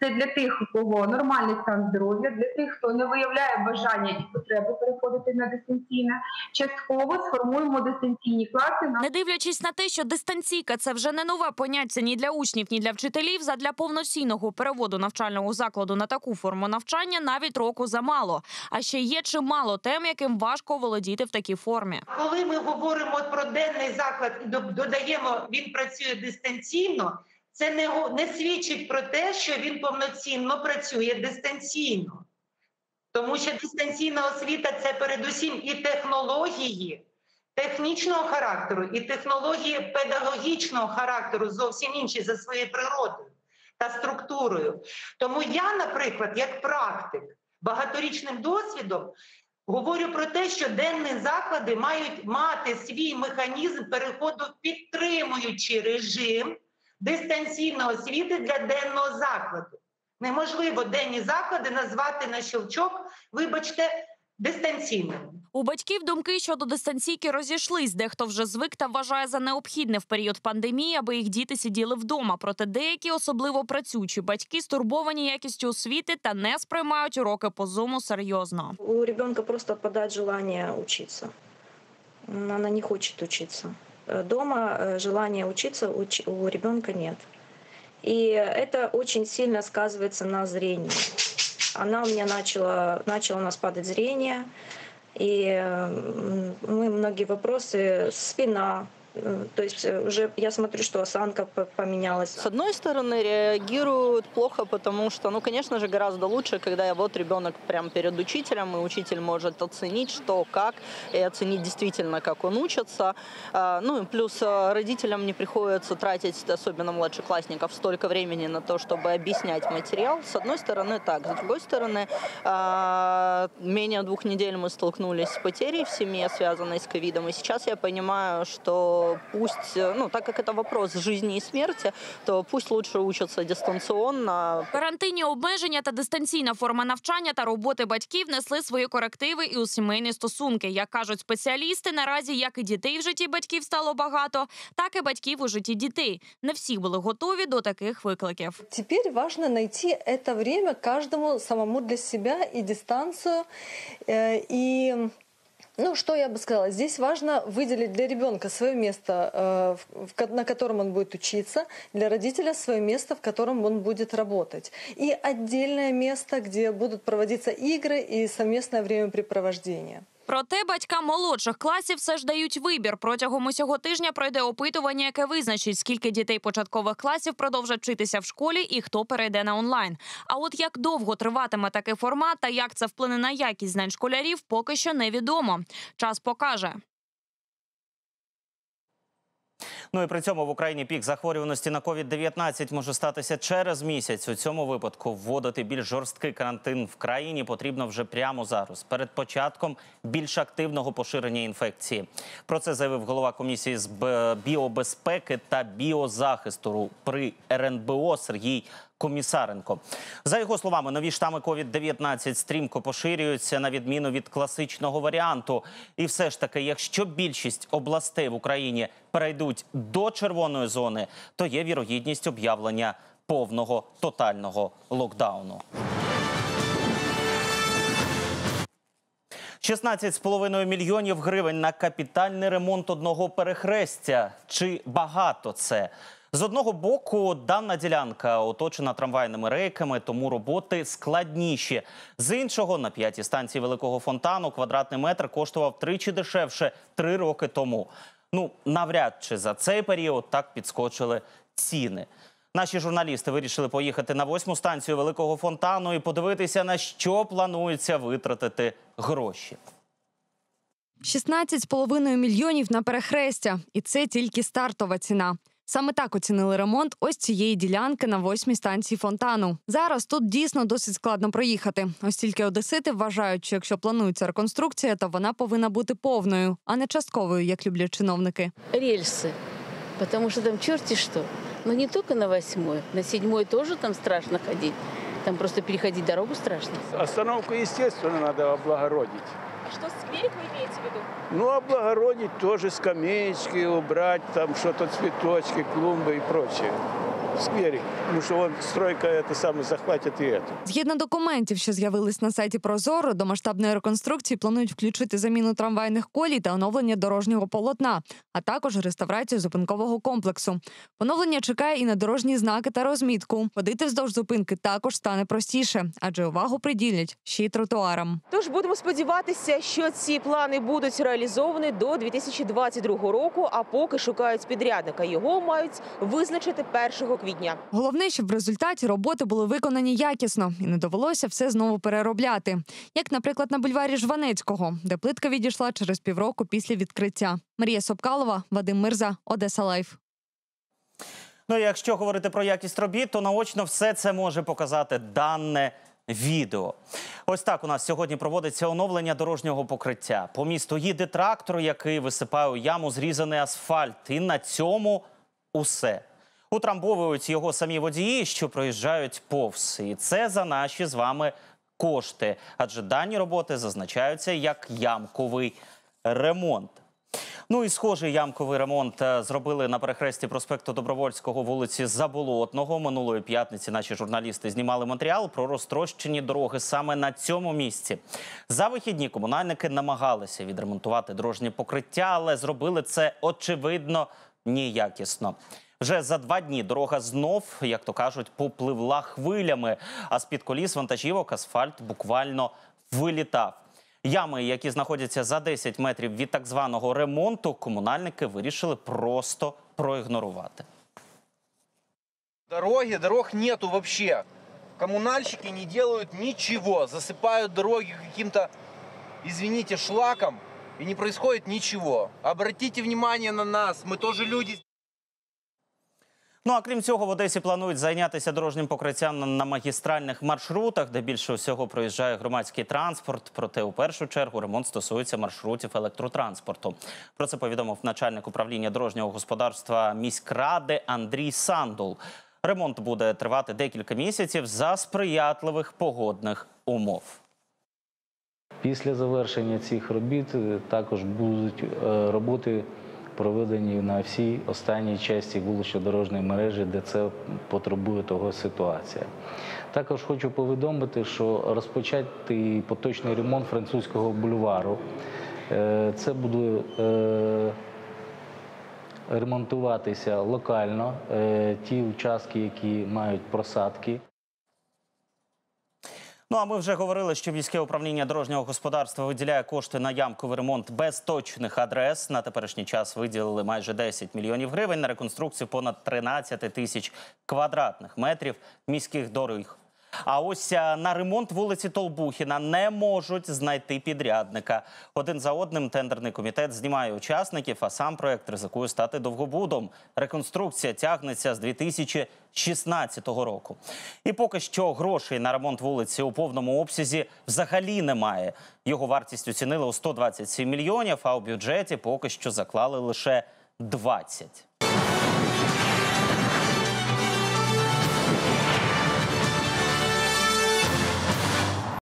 Це для тих, у кого нормальний стан здоров'я, для тих, хто не виявляє бажання і потреби переходити на дистанційне. Частково сформуємо дистанційні класи. на Не дивлячись на те, що дистанційка це вже не нове поняття ні для учнів, ні для вчителів. Задля повноцінного переводу навчального закладу на таку форму навчання навіть року замало. А ще є чимало тем, яким важко володіти в такій формі. Коли ми говоримо про денний заклад і до- додаємо, він працює дистанційно, це не, не свідчить про те, що він повноцінно працює дистанційно. Тому що дистанційна освіта це передусім і технології технічного характеру, і технології педагогічного характеру зовсім інші за своєю природою та структурою. Тому я, наприклад, як практик, багаторічним досвідом говорю про те, що денні заклади мають мати свій механізм переходу в підтримуючий режим дистанційної освіти для денного закладу. Неможливо денні заклади назвати на щелчок, вибачте, дистанційними. У батьків думки щодо дистанційки розійшлись. Дехто вже звик та вважає за необхідне в період пандемії, аби їх діти сиділи вдома. Проте деякі, особливо працюючі батьки, стурбовані якістю освіти та не сприймають уроки по зуму серйозно. У ребенка просто отпадает желание учиться. М, Она не хочет учиться. Э, Дома э, желания учиться уч- у ребенка нет. И это очень сильно сказывается на зрении. Она у меня начала, начала у нас падать зрение, и э, мы многие вопросы, спина, э, то есть э, уже я смотрю, что осанка поменялась. С одной стороны, реагируют плохо, потому что, ну, конечно же, гораздо лучше, когда вот ребенок прям перед учителем, и учитель может оценить, что, как, и оценить действительно, как он учится. А, Ну, и плюс а, родителям не приходится тратить, особенно младшеклассников, столько времени на то, чтобы объяснять материал. С одной стороны, так. С другой стороны, а, менее двух недель мы столкнулись с потерей в семье, связанной с ковидом, и сейчас я понимаю, что пусть, э, ну, так как это вопрос жизни и смерти, то пусть лучше учатся дистанционно. Карантинні обмеження та дистанційна форма навчання та роботи батьків несли свої корективи і у сімейні стосунки. Як кажуть спеціалісти, наразі як і дітей в житті батьків стало багато, так і батьків у житті дітей. Не всі були готові до таких викликів. Теперь важно найти это время каждому самому для себя и дистанцию. Э, И ну, что я бы сказала, здесь важно выделить для ребенка свое место, э, на котором он будет учиться, для родителя свое место, в котором он будет работать. И отдельное место, где будут проводиться игры и совместное времяпрепровождение. Проте батькам молодших класів все ж дають вибір. Протягом усього тижня пройде опитування, яке визначить, скільки дітей початкових класів продовжать вчитися в школі і хто перейде на онлайн. А от як довго триватиме такий формат та як це вплине на якість знань школярів, поки що невідомо. Час покаже. Ну і при цьому в Україні пік захворюваності на COVID-19 може статися через місяць. У цьому випадку вводити більш жорсткий карантин в країні потрібно вже прямо зараз, перед початком більш активного поширення інфекції. Про це заявив голова комісії з біобезпеки та біозахисту при РНБО Сергій Комісаренко. За його словами, нові штами COVID-19 стрімко поширюються на відміну від класичного варіанту. І все ж таки, якщо більшість областей в Україні перейдуть до червоної зони, то є вірогідність об'явлення повного тотального локдауну. 16,5 мільйонів гривень на капітальний ремонт одного перехрестя. Чи багато це? З одного боку, дана ділянка оточена трамвайними рейками, тому роботи складніші. З іншого, на п'ятій станції великого фонтану квадратний метр коштував тричі дешевше три роки тому. Ну навряд чи за цей період так підскочили ціни. Наші журналісти вирішили поїхати на восьму станцію великого фонтану і подивитися, на що планується витратити гроші. 16,5 мільйонів на перехрестя, і це тільки стартова ціна. Саме так оцінили ремонт ось цієї ділянки на восьмій станції фонтану. Зараз тут дійсно досить складно проїхати. Ось тільки одесити вважають, що якщо планується реконструкція, то вона повинна бути повною, а не частковою, як люблять чиновники. рельсы, потому что там черти что. Но не только на восьмой, на седьмой тоже там страшно ходить. Там просто переходить дорогу страшно. Остановку, естественно, надо облагородить. А что, скверик вы имеете в виду? Ну, облагородить тоже скамеечки, убрать там что-то, цветочки, клумбы и прочее. Скверик. Потому что он, стройка это самое захватит и это. Згідно документів, що з'явились на сайті Прозоро, до масштабної реконструкції планують включити заміну трамвайних колій та оновлення дорожнього полотна, а також реставрацію зупинкового комплексу. Поновлення чекає і на дорожні знаки та розмітку. Ходити вздовж зупинки також стане простіше, адже увагу приділять ще й тротуарам. Тож будемо сподіватися, що ці плани будуть реалізовані до 2022 року. А поки шукають підрядника, його мають визначити 1 квітня. Головне, щоб в результаті роботи були виконані якісно і не довелося все знову переробляти. Як, наприклад, на бульварі Жванецького, де плитка відійшла через півроку після відкриття. Марія Собкалова, Вадим Мирза, Одеса Лайв. Ну, якщо говорити про якість робіт, то наочно все це може показати дане відео. Ось так у нас сьогодні проводиться оновлення дорожнього покриття. По місту їде трактор, який висипає у яму зрізаний асфальт. І на цьому усе. Утрамбовують його самі водії, що проїжджають повз. І це за наші з вами кошти. Адже дані роботи зазначаються як ямковий ремонт. Ну і схожий ямковий ремонт е, зробили на перехресті проспекту Добровольського вулиці Заболотного. Минулої п'ятниці наші журналісти знімали матеріал про розтрощені дороги саме на цьому місці. За вихідні комунальники намагалися відремонтувати дорожнє покриття, але зробили це очевидно неякісно. Вже за два дні дорога знов, як то кажуть, попливла хвилями. А з під коліс вантажівок асфальт буквально вилітав. Ями, які знаходяться за 10 метрів від так званого ремонту, комунальники вирішили просто проігнорувати. Дороги, дорог нету вообще. Коммунальщики не делают ничего, засыпают дороги каким-то, извините, шлаком, и не происходит ничего. Обратите внимание на нас, мы тоже люди. Ну а крім цього, в Одесі планують зайнятися дорожнім покриттям на- магістральних маршрутах, де більше всього проїжджає громадський транспорт. Проте у першу чергу ремонт стосується маршрутів електротранспорту. Про це повідомив начальник управління дорожнього господарства міськради Андрій Сандул. Ремонт буде тривати декілька місяців за сприятливих погодних умов. Після завершення цих робіт е, також будуть е, роботи проведені на всій останній часті вулично-дорожньої мережі, де це потребує того ситуація. Також хочу повідомити, що розпочатий поточний ремонт французького бульвару. Е, Це буде е, ремонтуватися локально е, ті участки, які мають просадки. Ну а ми вже говорили, що міське управління дорожнього господарства виділяє кошти на ямковий ремонт без точних адрес. На теперішній час виділили майже 10 мільйонів гривень на реконструкцію понад 13 тисяч квадратних метрів міських доріг. А ось на ремонт вулиці Толбухіна не можуть знайти підрядника. Один за одним тендерний комітет знімає учасників, а сам проект ризикує стати довгобудом. Реконструкція тягнеться з 2016 року. І поки що грошей на ремонт вулиці у повному обсязі взагалі немає. Його вартість оцінили у 127 мільйонів, а у бюджеті поки що заклали лише 20.